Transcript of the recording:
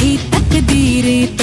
थी तकदीरें